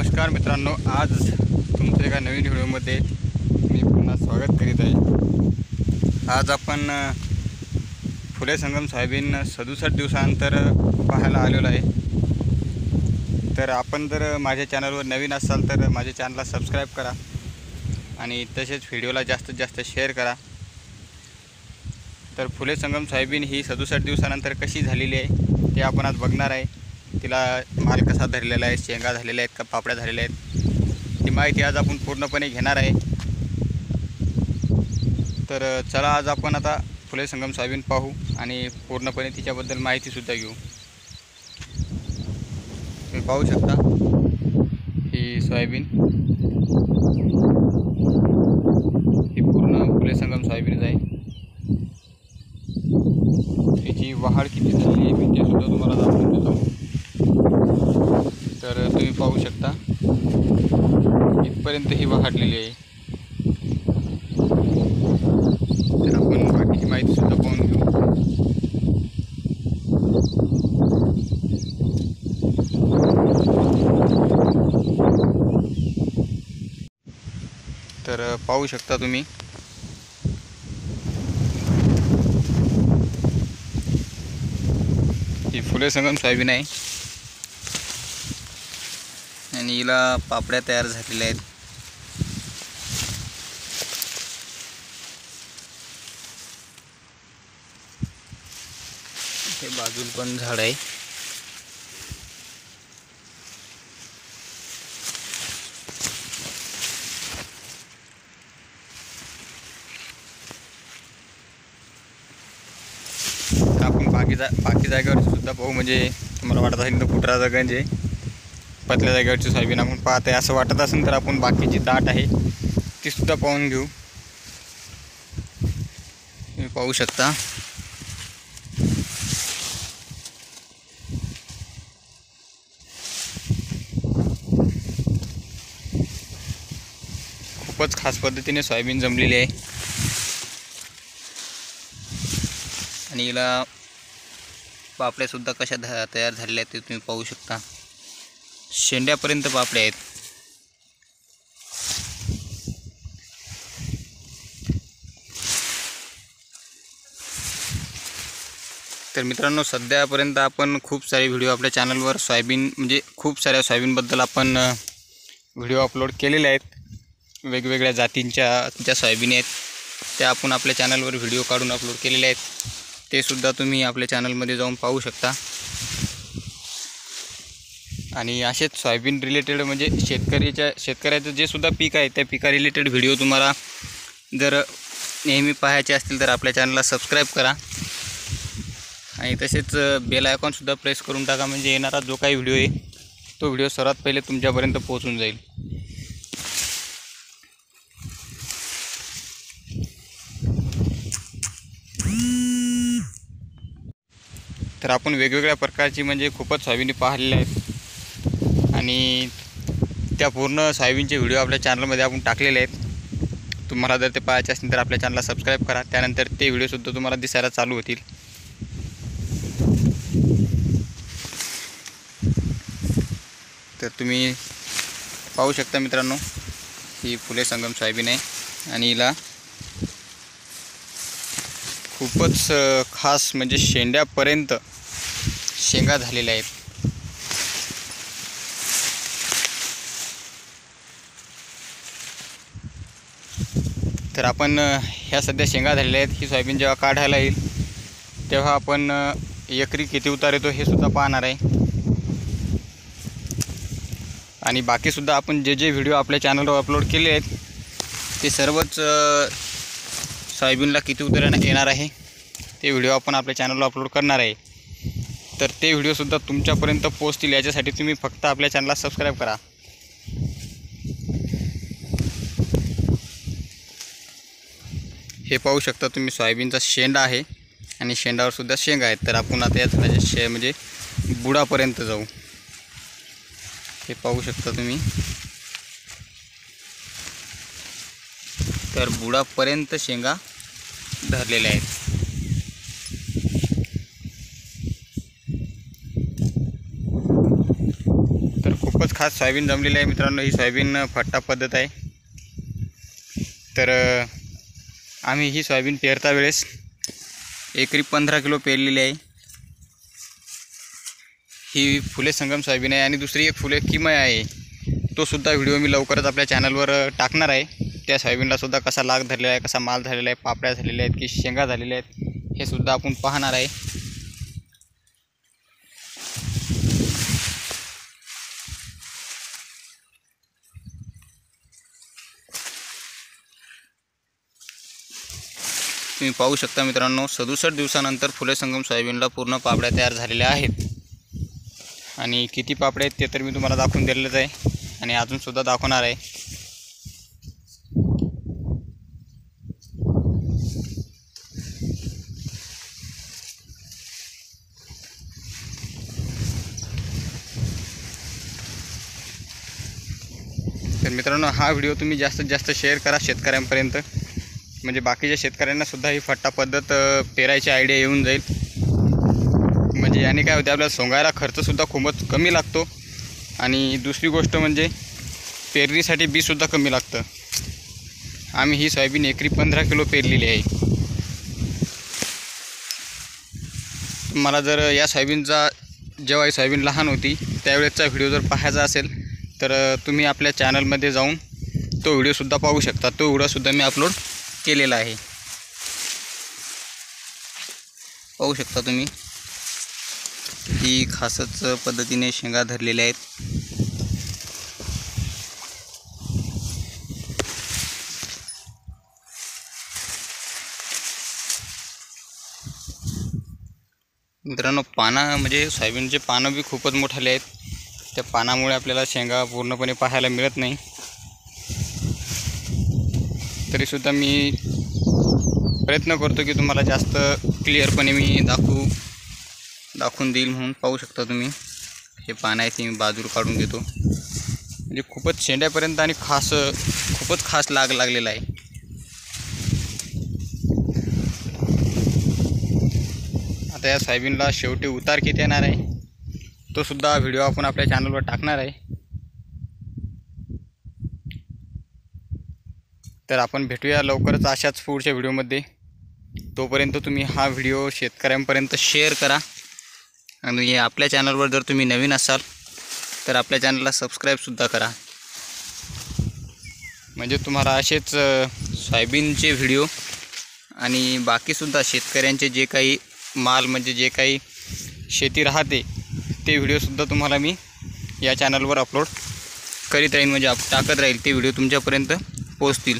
नमस्कार मित्रांनो आज तुमच्या एका नवीन व्हिडिओमध्ये मी पुन्हा स्वागत करीत आहे. आज आपण फुले संगम सोयाबीन सदुसष्ट दिवसानंतर पाहायला आलेलो आहे. तर आपण जर माझ्या चॅनलवर नवीन असाल तर माझ्या चॅनलला सबस्क्राईब करा आणि तसेच व्हिडिओला जास्तीत जास्त शेअर करा. तर फुले संगम सोयाबीन ही सदुसष्ट दिवसानंतर कशी झालेली आहे ते आपण आज बघणार आहे. तिला माल कसा धरलेला आहे शेंगा झालेल्या आहेत का पापड्या झालेल्या आहेत ती माहिती आज आपण पूर्णपणे घेणार आहे. तर चला आज आपण आता फुले संगम सोयाबीन पाहू आणि पूर्णपणे तिच्याबद्दल माहितीसुद्धा घेऊ. तुम्ही पाहू शकता ही सोयाबीन. ही पूर्ण फुले संगम सोयाबीनच आहे. तिची वाढ किती झाली आहे मी सुद्धा तुम्हाला दाखवून देतो तर तुम्ही पाहू शकता इथपर्यंत ही वाढलेली आहे. तर आपण बाकीची माहिती सुद्धा पाहून घेऊ. तर पाहू शकता तुम्ही. ही फुले संगम सोयाबीन आहे. आणि हिला पापड्या तयार झालेल्या आहेत. हे बाजूला पण झाड आहे. आपण बाकी जा बाकी जागेवरची सुद्धा पाहू म्हणजे तुम्हाला वाटत असेल तर कुठरा गंज आहे. पतल्या जागेवरची सोयाबीन आपण पाहत आहे. असं वाटत असेल तर आपण बाकीची दाट आहे ती सुद्धा पाहून घेऊ. तुम्ही पाहू शकता. खूपच खास पद्धतीने सोयाबीन जमलेली आहे. आणि हिला पापड्यासुद्धा कशा ध तयार झालेल्या आहेत ते तुम्ही पाहू शकता. शेंड्यापर्यंत पापड्या आहेत. तर मित्रांनो सध्यापर्यंत आपण खूप सारे व्हिडिओ आपल्या चॅनलवर सोयाबीन म्हणजे खूप साऱ्या सोयाबीनबद्दल आपण व्हिडिओ अपलोड केलेले आहेत. वेगवेगळ्या जातींच्या ज्या सोयाबीन आहेत त्या आपण आपल्या चॅनलवर व्हिडिओ काढून अपलोड केलेले आहेत. ते सुद्धा तुम्ही आपल्या चॅनलमध्ये जाऊन पाहू शकता. आणि असेच सोयाबीन रिलेटेड म्हणजे शेतकरीच्या शेतकऱ्याचं जे सुद्धा पीक आहे त्या पिका रिलेटेड व्हिडिओ तुम्हाला जर नेहमी पाहायचे असतील तर आपल्या चॅनलला सबस्क्राईब करा. आणि तसेच बेल आयकॉनसुद्धा प्रेस करून टाका म्हणजे येणारा जो काही व्हिडिओ आहे तो व्हिडिओ सर्वात पहिले तुमच्यापर्यंत पोहोचून जाईल. तर आपण वेगवेगळ्या प्रकारची म्हणजे खूपच सोयाबीन पाहिलेल्या आहेत. आणि त्या पूर्ण सोयाबीनचे व्हिडिओ आपल्या चॅनलमध्ये आपण टाकलेले आहेत. तुम्हाला जर ते पाहायचे असतील तर आपल्या चॅनलला सबस्क्राईब करा. त्यानंतर ते व्हिडिओसुद्धा तुम्हाला दिसायला चालू होतील. तर तुम्ही पाहू शकता मित्रांनो ही फुले संगम सोयाबीन आहे आणि हिला खूपच खास म्हणजे शेंड्यापर्यंत शेंगा झालेल्या आहेत. तर आपण ह्या सध्या शेंगा झालेल्या आहेत. ही सोयाबीन जेव्हा काढायला येईल तेव्हा आपण एकरी किती उतार येतो हे सुद्धा पाहणार आहे. आणि बाकीसुद्धा आपण जे जे व्हिडिओ आपल्या चॅनलवर अपलोड केले आहेत ते सर्वच सोयाबीनला किती उतार येणार आहे ते व्हिडिओ आपण आपल्या चॅनलवर अपलोड करणार आहे. तर ते व्हिडिओसुद्धा तुमच्यापर्यंत पोहोचतील. याच्यासाठी तुम्ही फक्त आपल्या चॅनलला सबस्क्राईब करा. हे पाहू शकता तुम्ही सोयाबीनचा शेंडा आहे आणि शेंडावरसुद्धा शेंगा आहेत. तर आपण आता या झाडाच्या शे म्हणजे बुडापर्यंत जाऊ. हे पाहू शकता तुम्ही. तर बुडापर्यंत शेंगा धरलेल्या आहेत तर खूप खूपच खास सोयाबीन जमलेली आहे मित्रांनो. ही सोयाबीन फट्टा पद्धत आहे. तर आम्ही ही सोयाबीन पेरता वेळेस एकरी पंधरा किलो पेरलेली आहे. ही फुले संगम सोयाबीन आहे आणि दुसरी एक फुले किमय आहे. तो सुद्धा व्हिडिओ मी लवकरच आपल्या चॅनलवर टाकणार आहे. त्या सोयाबीनलासुद्धा कसा लाग धरलेला आहे कसा माल झालेला आहे पापड्या झालेल्या आहेत की शेंगा झालेल्या आहेत हे सुद्धा आपण पाहणार आहे. तुम्ही पाहू शकता मित्रांनो सदुसष्ट दिवसानंतर फुले संगम सोयाबीनला पूर्ण पापड्या तयार झालेल्या आहेत. आणि किती पापड्या आहेत ते तर मी तुम्हाला दाखवून दिलेलंच आहे आणि अजूनसुद्धा दाखवणार आहे. तर मित्रांनो हा व्हिडिओ तुम्ही जास्तीत जास्त शेअर करा शेतकऱ्यांपर्यंत. म्हणजे बाकीच्या शेतकऱ्यांना सुद्धा ही फट्टा पद्धत पेरायची आयडिया येऊन जाईल. म्हणजे याने काय होते आपल्याला सोंगायला खर्चसुद्धा खूपच कमी लागतो. आणि दुसरी गोष्ट म्हणजे पेरणीसाठी बीसुद्धा कमी लागतं. आम्ही ही सोयाबीन एकरी पंधरा किलो पेरलेली आहे. मला जर या सोयाबीनचा जेव्हा ही सोयाबीन लहान होती त्यावेळेसचा व्हिडिओ जर पाहायचा असेल तर तुम्ही आपल्या चॅनलमध्ये जाऊन तो व्हिडिओसुद्धा पाहू शकता. तो व्हिडिओसुद्धा मी अपलोड केलेला आहे. पाहू शकता तुम्ही. ही खासच पद्धतीने शेंगा धरलेल्या आहेत. मित्रांनो पानं म्हणजे सोयाबीनचे पानं बी खूपच मोठाले आहेत. त्या पानामुळे आपल्याला शेंगा पूर्णपणे पाहायला मिळत नाही. तरीसुद्धा मी प्रयत्न करतो की तुम्हाला जास्त क्लिअरपणे मी दाखवू दाखवून देईल म्हणून. पाहू शकता तुम्ही. हे पानं आहे ते मी बाजूला काढून घेतो. म्हणजे खूपच शेंड्यापर्यंत आणि खास खूपच खास लाग लागलेला आहे. आता या सोयाबीनला शेवटी उतार किती येणार आहे तो सुद्धा व्हिडिओ आपण आपल्या चॅनलवर टाकणार आहे. तर आपण भेटूया लवकरच अशाच पुढच्या व्हिडिओमध्ये. तोपर्यंत तुम्ही हा व्हिडिओ शेतकऱ्यांपर्यंत शेअर करा. आणि आपल्या चॅनलवर जर तुम्ही नवीन असाल तर आपल्या चॅनलला सबस्क्राईबसुद्धा करा. म्हणजे तुम्हाला असेच सोयाबीनचे व्हिडिओ आणि बाकीसुद्धा शेतकऱ्यांचे जे काही माल म्हणजे जे काही शेती राहते ते व्हिडिओसुद्धा तुम्हाला मी या चॅनलवर अपलोड करीत राहीन. म्हणजे आप टाकत राहील ते व्हिडिओ तुमच्यापर्यंत पोचतील